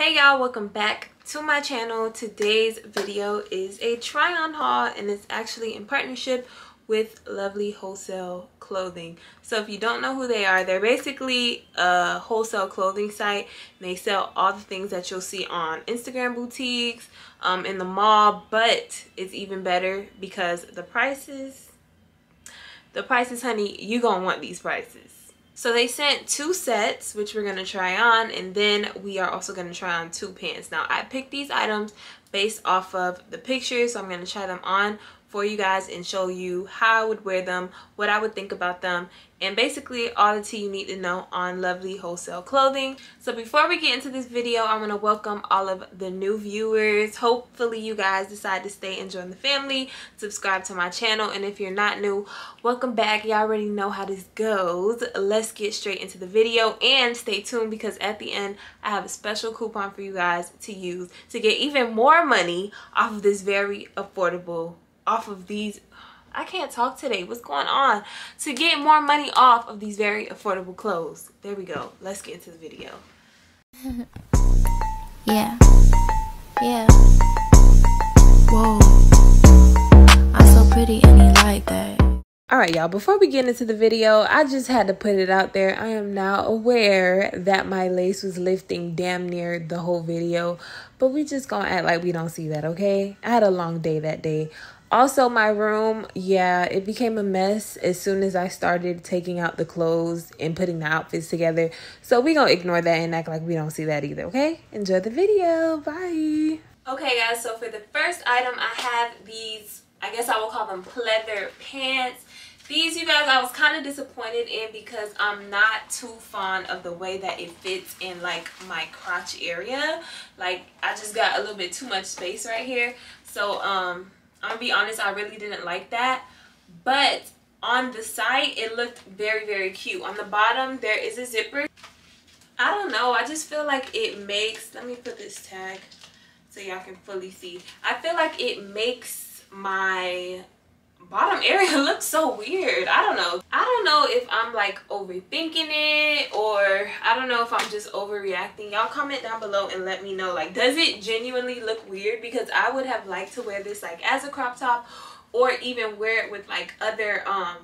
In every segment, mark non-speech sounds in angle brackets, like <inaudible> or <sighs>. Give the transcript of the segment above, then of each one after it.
Hey y'all, welcome back to my channel. Today's video is a try on haul and it's actually in partnership with Lovely Wholesale Clothing. So if you don't know who they are, they're basically a wholesale clothing site. they sell all the things that you'll see on Instagram boutiques, um, in the mall, but it's even better because the prices, the prices, honey, you gonna want these prices. So they sent two sets, which we're going to try on, and then we are also going to try on two pants. Now, I picked these items based off of the pictures, so I'm going to try them on for you guys and show you how I would wear them, what I would think about them, and basically all the tea you need to know on Lovely Wholesale Clothing. So before we get into this video, I want to welcome all of the new viewers. Hopefully you guys decide to stay and join the family, subscribe to my channel, and if you're not new, welcome back. Y'all already know how this goes. Let's get straight into the video and stay tuned because at the end, I have a special coupon for you guys to use to get even more money off of this very affordable off of these I can't talk today. What's going on? To get more money off of these very affordable clothes. There we go. Let's get into the video. <laughs> yeah. Yeah. Whoa. I'm so pretty and he like that. Alright y'all, before we get into the video, I just had to put it out there. I am now aware that my lace was lifting damn near the whole video. But we just gonna act like we don't see that, okay? I had a long day that day also my room yeah it became a mess as soon as i started taking out the clothes and putting the outfits together. So we gonna ignore that and act like we don't see that either okay? Enjoy the video. Bye. Okay guys so for the first item i have these i guess i will call them pleather pants. These you guys i was kind of disappointed in because i'm not too fond of the way that it fits in like my crotch area. Like i just got a little bit too much space right here. So um I'm gonna be honest, I really didn't like that. But on the side, it looked very, very cute. On the bottom, there is a zipper. I don't know. I just feel like it makes, let me put this tag so y'all can fully see. I feel like it makes my bottom area <laughs> looks so weird. I don't know. I don't know if i'm like overthinking it or i don't know if i'm just overreacting. Y'all comment down below and let me know. Like does it genuinely look weird? Because i would have liked to wear this like as a crop top or even wear it with like other um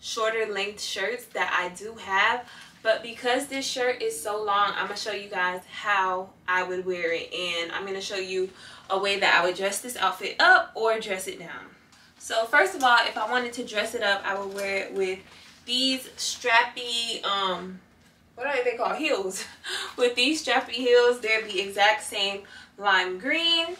shorter length shirts that i do have. But because this shirt is so long i'm gonna show you guys how i would wear it. And i'm gonna show you a way that i would dress this outfit up or dress it down so first of all, if I wanted to dress it up, I would wear it with these strappy, um, what are they called? Heels. <laughs> with these strappy heels, they're the exact same lime green.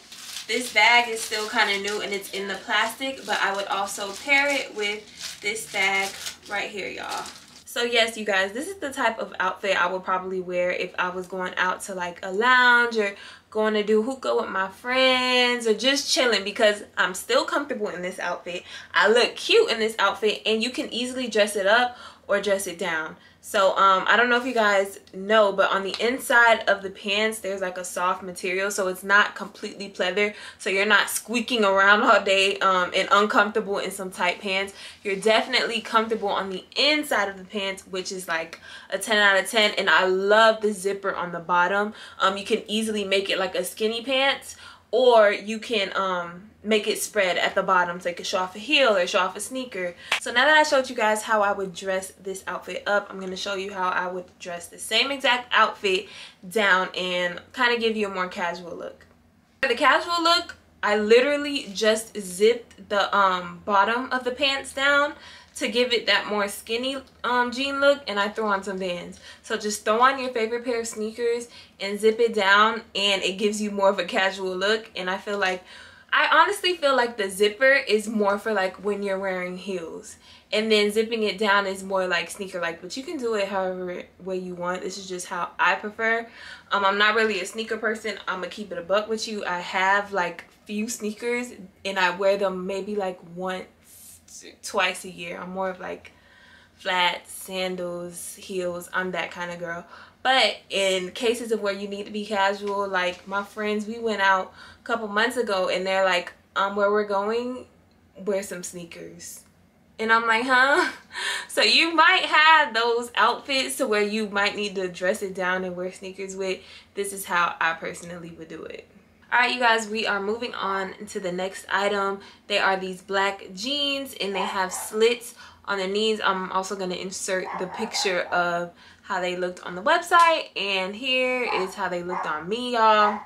This bag is still kind of new and it's in the plastic, but I would also pair it with this bag right here, y'all. So yes, you guys, this is the type of outfit I would probably wear if I was going out to like a lounge or going to do hookah with my friends or just chilling because I'm still comfortable in this outfit. I look cute in this outfit and you can easily dress it up or dress it down. So um, I don't know if you guys know, but on the inside of the pants, there's like a soft material. So it's not completely pleather. So you're not squeaking around all day um, and uncomfortable in some tight pants. You're definitely comfortable on the inside of the pants, which is like a 10 out of 10. And I love the zipper on the bottom. Um, you can easily make it like a skinny pants or you can um, make it spread at the bottom so you can show off a heel or show off a sneaker. So now that I showed you guys how I would dress this outfit up, I'm going to show you how I would dress the same exact outfit down and kind of give you a more casual look. For the casual look, I literally just zipped the um, bottom of the pants down to give it that more skinny um, jean look and I throw on some Vans. So just throw on your favorite pair of sneakers and zip it down and it gives you more of a casual look. And I feel like I honestly feel like the zipper is more for like when you're wearing heels. And then zipping it down is more like sneaker like but you can do it however way you want. This is just how I prefer. Um, I'm not really a sneaker person. I'm gonna keep it a buck with you. I have like few sneakers and I wear them maybe like once twice a year. I'm more of like flats, sandals, heels. I'm that kind of girl. But in cases of where you need to be casual, like my friends, we went out a couple months ago and they're like, um, where we're going, wear some sneakers. And I'm like, huh? <laughs> So you might have those outfits to where you might need to dress it down and wear sneakers with. This is how I personally would do it. All right, you guys, we are moving on to the next item. They are these black jeans and they have slits on the knees. I'm also going to insert the picture of how they looked on the website. And here is how they looked on me, y'all.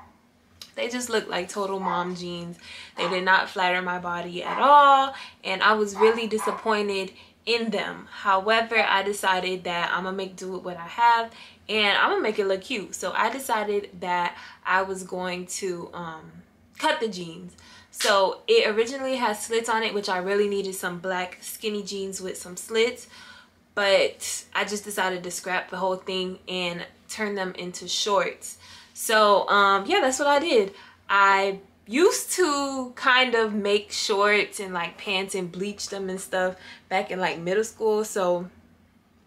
They just look like total mom jeans. They did not flatter my body at all. And I was really disappointed in them. However, I decided that I'm gonna make do with what I have and I'm gonna make it look cute. So I decided that I was going to um, cut the jeans. So it originally has slits on it, which I really needed some black skinny jeans with some slits. But I just decided to scrap the whole thing and turn them into shorts. So um, yeah, that's what I did. I used to kind of make shorts and like pants and bleach them and stuff back in like middle school. So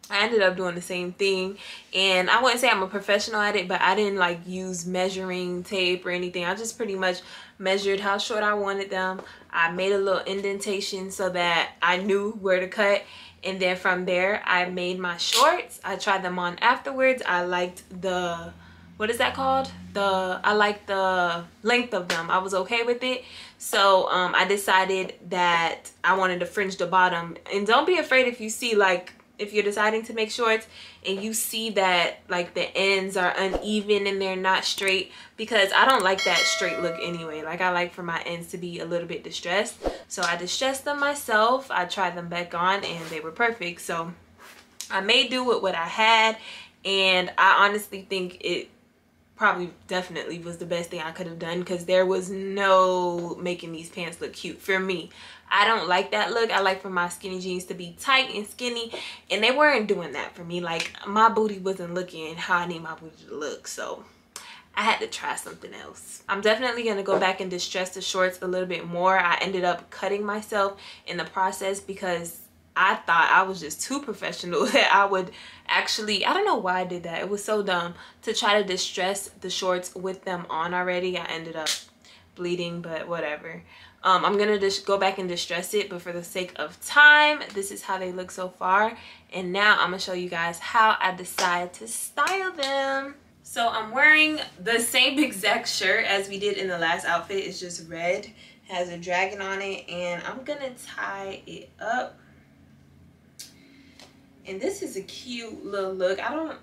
I ended up doing the same thing. And I wouldn't say I'm a professional at it but I didn't like use measuring tape or anything. I just pretty much measured how short I wanted them. I made a little indentation so that I knew where to cut. And then from there I made my shorts. I tried them on afterwards. I liked the what is that called? The i like the length of them. I was okay with it. So um i decided that i wanted to fringe the bottom. And don't be afraid if you see like if you're deciding to make shorts and you see that like the ends are uneven and they're not straight because I don't like that straight look anyway. Like I like for my ends to be a little bit distressed. So I distressed them myself. I tried them back on and they were perfect. So I made do with what I had and I honestly think it probably definitely was the best thing I could have done because there was no making these pants look cute for me. I don't like that look. I like for my skinny jeans to be tight and skinny and they weren't doing that for me. Like my booty wasn't looking how I need my booty to look. So I had to try something else. I'm definitely to go back and distress the shorts a little bit more. I ended up cutting myself in the process because I thought I was just too professional <laughs> that I would actually, I don't know why I did that. It was so dumb to try to distress the shorts with them on already. I ended up bleeding, but whatever. Um, I'm going to just go back and distress it, but for the sake of time, this is how they look so far. And now I'm going to show you guys how I decide to style them. So I'm wearing the same <laughs> exact shirt as we did in the last outfit. It's just red, has a dragon on it, and I'm going to tie it up and this is a cute little look. I don't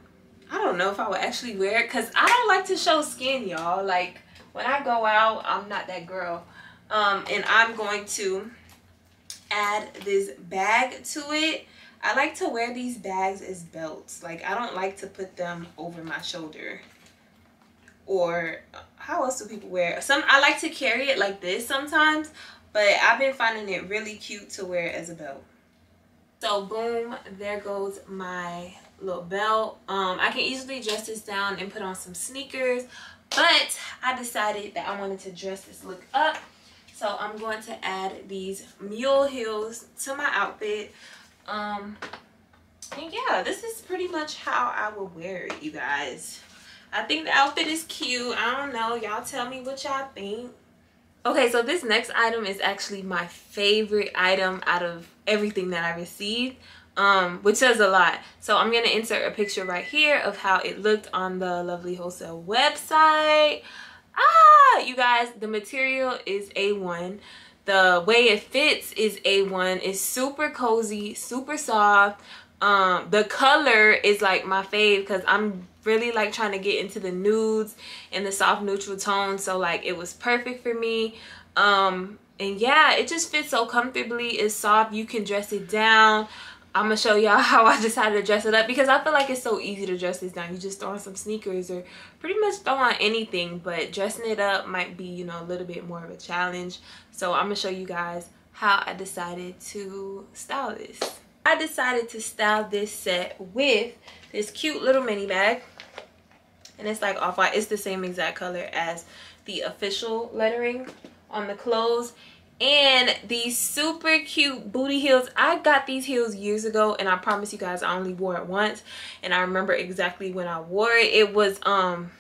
i don't know if i would actually wear it because i don't like to show skin y'all. Like when i go out i'm not that girl. Um and i'm going to add this bag to it. I like to wear these bags as belts. Like i don't like to put them over my shoulder. Or how else do people wear? Some i like to carry it like this sometimes but i've been finding it really cute to wear as a belt so boom there goes my little belt. Um i can easily dress this down and put on some sneakers but i decided that i wanted to dress this look up. So i'm going to add these mule heels to my outfit. Um and yeah this is pretty much how i will wear it you guys. I think the outfit is cute. I don't know. Y'all tell me what y'all think okay so this next item is actually my favorite item out of everything that I received um, which says a lot. So I'm going to insert a picture right here of how it looked on the Lovely Wholesale website. Ah, you guys, the material is A1. The way it fits is A1. It's super cozy, super soft. Um, the color is like my fave because I'm really like trying to get into the nudes and the soft neutral tones. So like it was perfect for me. Um, and yeah it just fits so comfortably. It's soft. You can dress it down. I'm gonna show y'all <laughs> how i decided to dress it up because i feel like it's so easy to dress this down. You just throw on some sneakers or pretty much throw on anything but dressing it up might be you know a little bit more of a challenge. So i'm gonna show you guys how i decided to style this. I decided to style this set with this cute little mini bag and it's like off-white it's the same exact color as the official lettering on the clothes. And these super cute booty heels. I got these heels years ago and i promise you guys i only wore it once. And i remember exactly when i wore it. It was um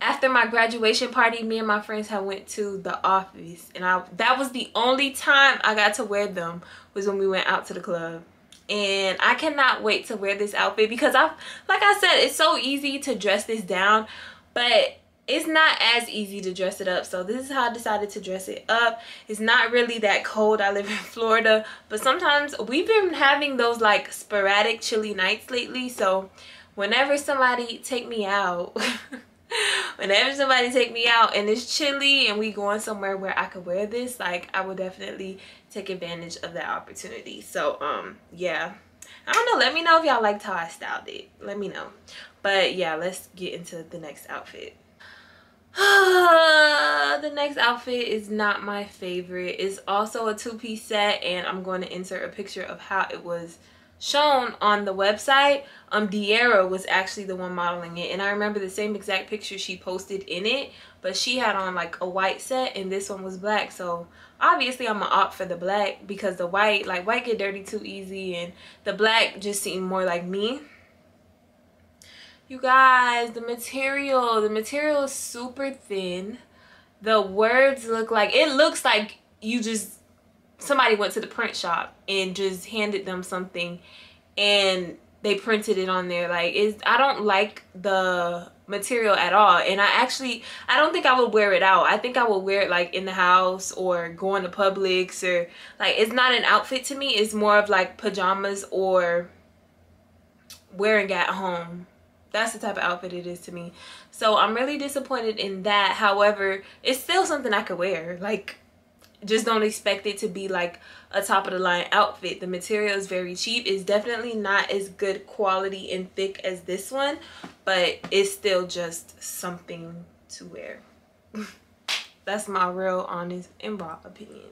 after my graduation party, me and my friends had went to the office, and I that was the only time I got to wear them was when we went out to the club. And I cannot wait to wear this outfit because I've like I said, it's so easy to dress this down, but it's not as easy to dress it up. So this is how i decided to dress it up. It's not really that cold. I live in <laughs> florida but sometimes we've been having those like sporadic chilly nights lately. So whenever somebody take me out <laughs> <laughs> whenever somebody take me out and it's chilly and we going somewhere where I could wear this, like I will definitely take advantage of that opportunity. So um yeah. I don't know. Let me know if y'all liked how I styled it. Let me know. But yeah, let's get into the next outfit. <sighs> the next outfit is not my favorite. It's also a two-piece set and I'm going to insert a picture of how it was shown on the website um Diera was actually the one modeling it. And I remember the same exact picture she posted in it but she had on like a white set and this one was black. So obviously I'm gonna opt for the black because the white like white get dirty too easy and the black just seemed more like me. You guys the material the material is super thin. The words look like it looks like you just somebody went to the print shop and just handed them something and they printed it on there. Like is i don't like the material at all. And i actually i don't think i would wear it out. I think i would wear it like in the house or going to publix or like it's not an outfit to me. It's more of like pajamas or wearing at home. That's the type of outfit it is to me. So i'm really disappointed in that. However it's still something i could wear. Like just don't expect it to be like a top of the line outfit. The material is very cheap. It's definitely not as good quality and thick as this one but it's still just something to wear. <laughs> That's my real honest and raw opinion.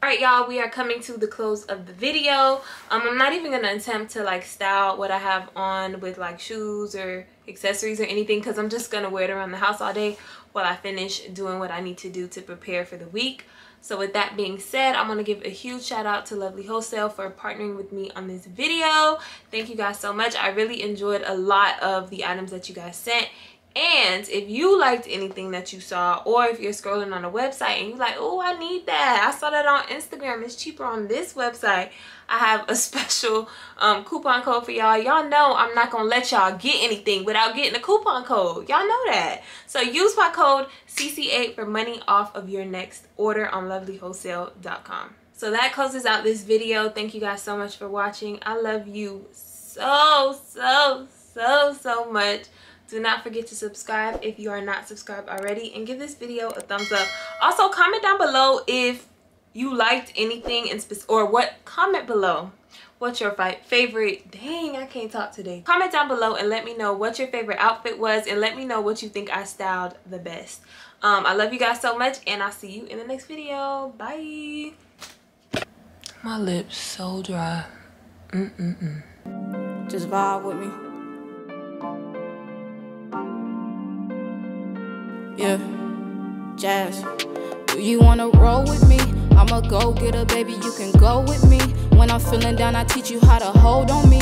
All right y'all we are coming to the close of the video. Um i'm not even gonna attempt to like style what i have on with like shoes or accessories or anything because i'm just gonna wear it around the house all day while i finish doing what i need to do to prepare for the week so with that being said, I'm going to give a huge shout out to Lovely Wholesale for partnering with me on this video. Thank you guys so much. I really enjoyed a lot of the items that you guys sent. And if you liked anything that you saw or if you're scrolling on a website and you're like, oh, I need that. I saw that on Instagram. It's cheaper on this website. I have a <laughs> special um, coupon code for y'all. Y'all know I'm not going to let y'all get anything without getting a coupon code. Y'all know that. So use my code cece8 for money off of your next order on lovelywholesale.com. So that closes out this video. Thank you guys so much for watching. I love you so, so, so, so much. Do not forget to subscribe if you are not subscribed already and give this video a thumbs up. Also, comment down below if you liked anything in specific or what comment below what's your favorite dang i can't talk today. Comment down below and let me know what your favorite outfit was and let me know what you think i styled the best. Um i love you guys so much and i'll see you in the next video. Bye. My lips so dry. Mm mm mm just vibe with me yeah jazz do you wanna roll with me I'm a go getter, baby, you can go with me. When I'm feeling down, I teach you how to hold on me.